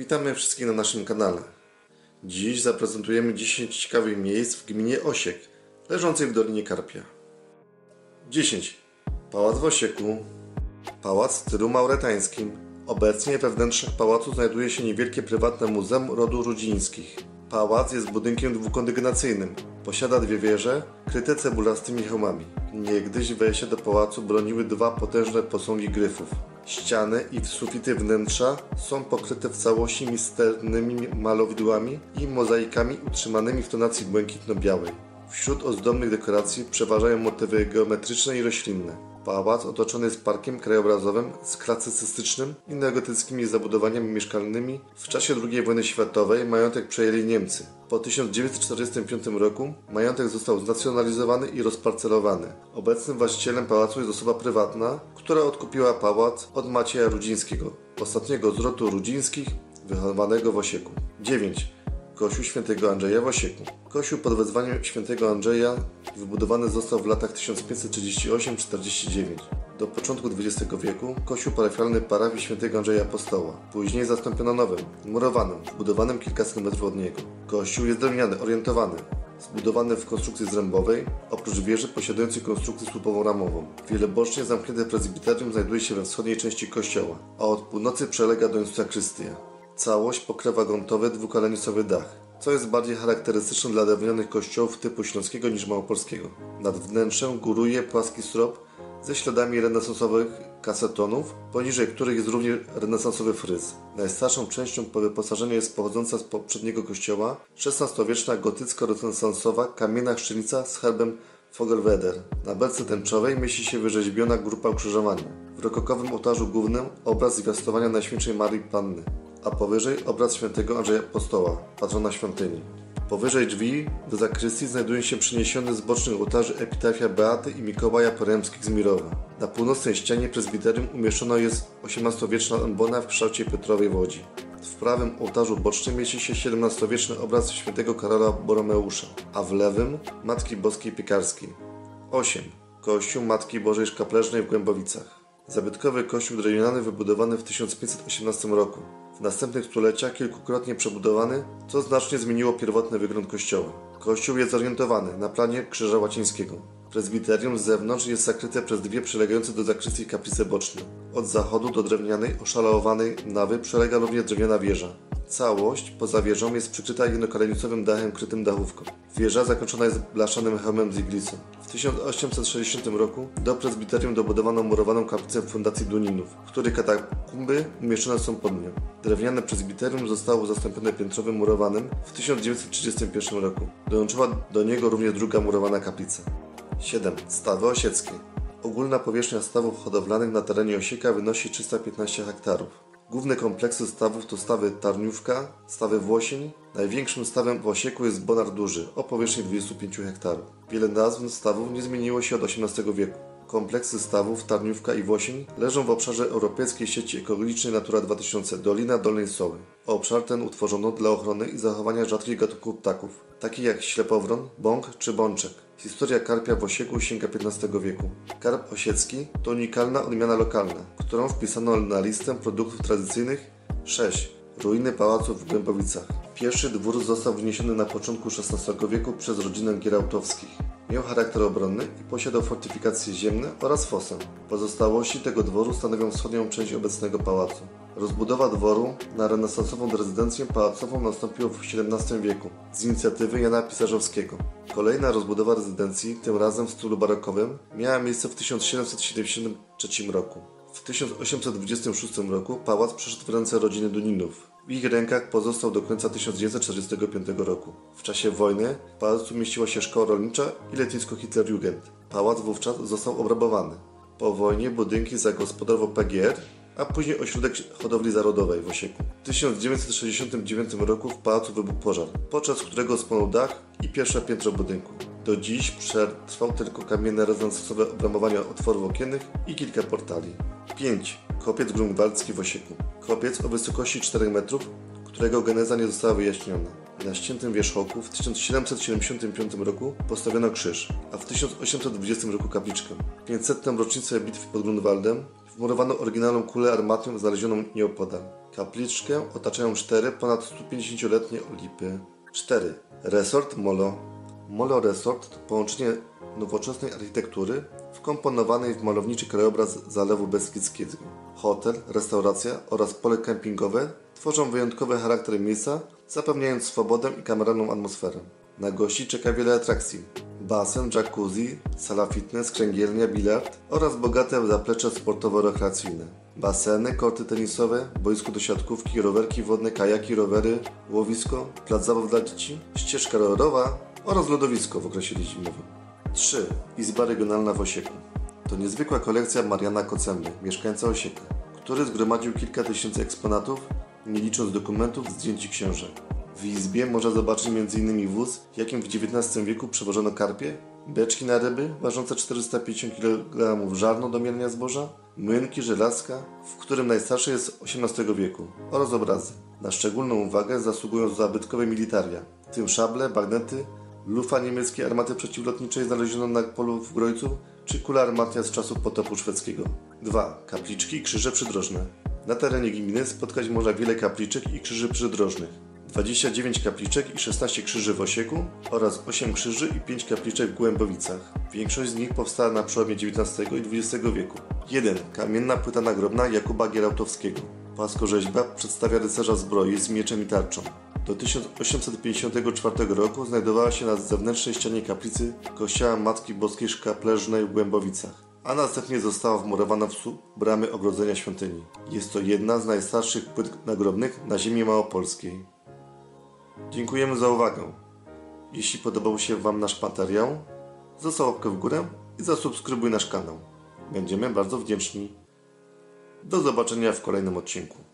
Witamy wszystkich na naszym kanale. Dziś zaprezentujemy 10 ciekawych miejsc w gminie Osiek, leżącej w Dolinie Karpia. 10. Pałac w Osieku. Pałac w stylu mauretańskim. Obecnie we wnętrzach pałacu znajduje się niewielkie prywatne muzeum rodu Rudzińskich. Pałac jest budynkiem dwukondygnacyjnym. Posiada dwie wieże, kryte cebulastymi hełmami. Niegdyś wejścia do pałacu broniły dwa potężne posągi gryfów. Ściany i sufity wnętrza są pokryte w całości misternymi malowidłami i mozaikami utrzymanymi w tonacji błękitno-białej. Wśród ozdobnych dekoracji przeważają motywy geometryczne i roślinne. Pałac otoczony jest parkiem krajobrazowym z klasycystycznym i neogotyckimi zabudowaniami mieszkalnymi. W czasie II wojny światowej majątek przejęli Niemcy. Po 1945 roku majątek został znacjonalizowany i rozparcelowany. Obecnym właścicielem pałacu jest osoba prywatna, która odkupiła pałac od Macieja Rudzińskiego, ostatniego z rodu Rudzińskich, wychowanego w Osieku. 9. Kościół świętego Andrzeja w Osieku. Kościół pod wezwaniem świętego Andrzeja wybudowany został w latach 1538-49. Do początku XX wieku kościół parafialny parafii świętego Andrzeja Apostoła. Później zastąpiono nowym, murowanym, budowanym kilkaset metrów od niego. Kościół jest drewniany, orientowany, zbudowany w konstrukcji zrębowej, oprócz wieży posiadającej konstrukcję słupową ramową. Wielebocznie zamknięte prezbiterium znajduje się we wschodniej części kościoła, a od północy przelega do sakrystia. Całość pokrywa gruntowy dwukolenicowy dach, co jest bardziej charakterystyczne dla drewnianych kościołów typu śląskiego niż małopolskiego. Nad wnętrzem góruje płaski strop ze śladami renesansowych kasetonów, poniżej których jest również renesansowy fryz. Najstarszą częścią wyposażenia jest pochodząca z poprzedniego kościoła XVI-wieczna gotycko-renesansowa kamienna szczelnica z herbem Fogelweder. Na belce tęczowej mieści się wyrzeźbiona grupa ukrzyżowania. W rokokowym ołtarzu głównym obraz zwiastowania Najświętszej Marii Panny a powyżej obraz świętego Andrzeja Apostoła, patrona świątyni. Powyżej drzwi do zakrystii znajdują się przyniesione z bocznych ołtarzy epitafia Beaty i Mikołaja Poremskich z Mirowa. Na północnej ścianie prezbiterium umieszczona jest XVIII-wieczna ambona w kształcie Piotrowej w Łodzi. W prawym ołtarzu bocznym mieści się XVII-wieczny obraz świętego Karola Boromeusza, a w lewym Matki Boskiej Piekarskiej. 8. Kościół Matki Bożej Szkapleżnej w Głębowicach. Zabytkowy kościół drewniany wybudowany w 1518 roku. W następnych stuleciach kilkukrotnie przebudowany, co znacznie zmieniło pierwotny wygląd kościoła. Kościół jest zorientowany na planie Krzyża Łacińskiego. Prezbiterium z zewnątrz jest zakryte przez dwie przylegające do zakrystii kaplice boczne. Od zachodu do drewnianej, oszalowanej nawy przylega również drewniana wieża. Całość poza wieżą jest przykryta jednokolenicowym dachem krytym dachówką. Wieża zakończona jest blaszanym hełmem z iglicą. W 1860 roku do prezbiterium dobudowano murowaną kaplicę fundacji Duninów, której katakumby umieszczone są pod nią. Drewniane prezbiterium zostało zastąpione piętrowym murowanym w 1931 roku. Dołączyła do niego również druga murowana kaplica. 7. Stawy osieckie. Ogólna powierzchnia stawów hodowlanych na terenie Osieka wynosi 315 hektarów. Główne kompleksy stawów to stawy Tarniówka, stawy Włosień. Największym stawem w Osieku jest Bonar Duży o powierzchni 25 hektarów. Wiele nazw stawów nie zmieniło się od XVIII wieku. Kompleksy stawów Tarniówka i Włosień leżą w obszarze Europejskiej Sieci Ekologicznej Natura 2000 Dolina Dolnej Soły. Obszar ten utworzono dla ochrony i zachowania rzadkich gatunków ptaków, takich jak ślepowron, bąk czy bączek. Historia karpia w Osieku sięga XV wieku. Karp osiecki to unikalna odmiana lokalna, którą wpisano na listę produktów tradycyjnych 6. Ruiny pałaców w Głębowicach. Pierwszy dwór został wniesiony na początku XVI wieku przez rodzinę Gierałtowskich. Miał charakter obronny i posiadał fortyfikacje ziemne oraz fosę. Pozostałości tego dworu stanowią wschodnią część obecnego pałacu. Rozbudowa dworu na renesansową rezydencję pałacową nastąpiła w XVII wieku z inicjatywy Jana Pisarzowskiego. Kolejna rozbudowa rezydencji, tym razem w stylu barokowym, miała miejsce w 1773 roku. W 1826 roku pałac przeszedł w ręce rodziny Duninów. W ich rękach pozostał do końca 1945 roku. W czasie wojny w pałacu mieściła się szkoła rolnicza i letnisko Hitlerjugend. Pałac wówczas został obrabowany. Po wojnie budynki zagospodarował PGR, a później ośrodek hodowli zarodowej w Osieku. W 1969 roku w pałacu wybuchł pożar, podczas którego spłonął dach i pierwsze piętro budynku. Do dziś przetrwał tylko kamienne rezonansowe obramowania otworów okiennych i kilka portali. 5. Kopiec grunwaldzki w Osieku. Kopiec o wysokości 4 metrów, którego geneza nie została wyjaśniona. Na ściętym wierzchołku w 1775 roku postawiono krzyż, a w 1820 roku kapliczkę. W 500. rocznicę bitwy pod Grunwaldem w Wmurowaną oryginalną kulę armatnią znalezioną nieopodal. Kapliczkę otaczają cztery ponad 150-letnie olipy. 4. Resort Molo. Molo Resort to połączenie nowoczesnej architektury wkomponowanej w malowniczy krajobraz Zalewu Beskidzkiego. Hotel, restauracja oraz pole kempingowe tworzą wyjątkowy charakter miejsca, zapewniając swobodę i kameralną atmosferę. Na gości czeka wiele atrakcji. Basen, jacuzzi, sala fitness, kręgielnia, bilard oraz bogate zaplecze sportowo-rekreacyjne. Baseny, korty tenisowe, boisko do siatkówki, rowerki wodne, kajaki, rowery, łowisko, plac zabaw dla dzieci, ścieżka rowerowa oraz lodowisko w okresie zimowym. 3. Izba Regionalna w Osieku. To niezwykła kolekcja Mariana Kocemby, mieszkańca Osieka, który zgromadził kilka tysięcy eksponatów, nie licząc dokumentów, zdjęć i książek. W izbie można zobaczyć m.in. wóz, jakim w XIX wieku przewożono karpie, beczki na ryby ważące 450 kg żarno do mielenia zboża, młynki, żelazka, w którym najstarsze jest XVIII wieku, oraz obrazy. Na szczególną uwagę zasługują zabytkowe militaria, w tym szable, bagnety, lufa niemieckiej armaty przeciwlotniczej znaleziono na polu w Grojcu, czy kula armatnia z czasów potopu szwedzkiego. 2. Kapliczki i krzyże przydrożne. Na terenie gminy spotkać można wiele kapliczek i krzyży przydrożnych. 29 kapliczek i 16 krzyży w Osieku oraz 8 krzyży i 5 kapliczek w Głębowicach. Większość z nich powstała na przełomie XIX i XX wieku. 1. Kamienna płyta nagrobna Jakuba Gierałtowskiego. Płaskorzeźba przedstawia rycerza zbroi z mieczem i tarczą. Do 1854 roku znajdowała się na zewnętrznej ścianie kaplicy kościoła Matki Boskiej Szkapleżnej w Głębowicach, a następnie została wmurowana w słup bramy ogrodzenia świątyni. Jest to jedna z najstarszych płyt nagrobnych na ziemi małopolskiej. Dziękujemy za uwagę. Jeśli podobał się Wam nasz materiał, zostaw łapkę w górę i zasubskrybuj nasz kanał. Będziemy bardzo wdzięczni. Do zobaczenia w kolejnym odcinku.